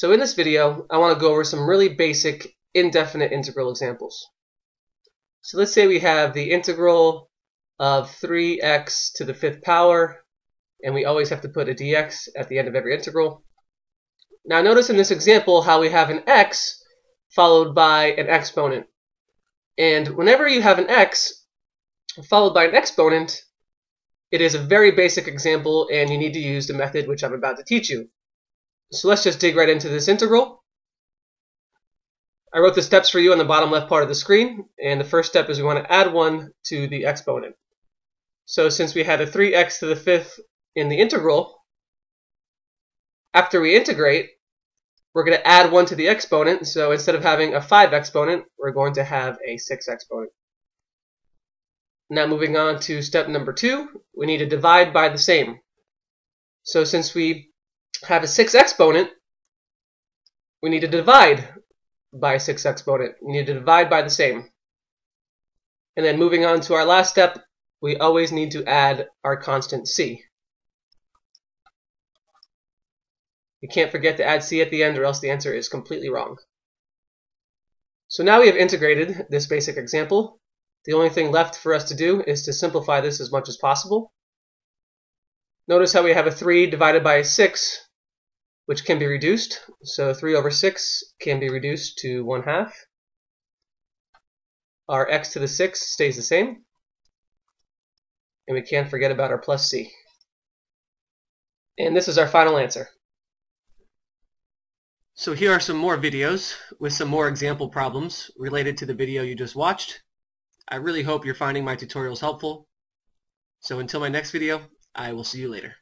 So in this video, I want to go over some really basic indefinite integral examples. So let's say we have the integral of 3x to the fifth power, and we always have to put a dx at the end of every integral. Now notice in this example how we have an x followed by an exponent. And whenever you have an x followed by an exponent, it is a very basic example and you need to use the method which I'm about to teach you. So let's just dig right into this integral. I wrote the steps for you on the bottom left part of the screen, and the first step is we want to add 1 to the exponent. So since we had a 3x to the fifth in the integral, after we integrate, we're going to add 1 to the exponent, so instead of having a 5 exponent, we're going to have a 6 exponent. Now moving on to step number 2, we need to divide by the same. So since we have a 6 exponent, we need to divide by 6 exponent. We need to divide by the same. And then moving on to our last step, we always need to add our constant c. You can't forget to add c at the end or else the answer is completely wrong. So now we have integrated this basic example. The only thing left for us to do is to simplify this as much as possible. Notice how we have a 3 divided by a 6, which can be reduced. So 3 over 6 can be reduced to 1 half. Our x to the 6 stays the same. And we can't forget about our plus c. And this is our final answer. So here are some more videos with some more example problems related to the video you just watched. I really hope you're finding my tutorials helpful. So until my next video, I will see you later.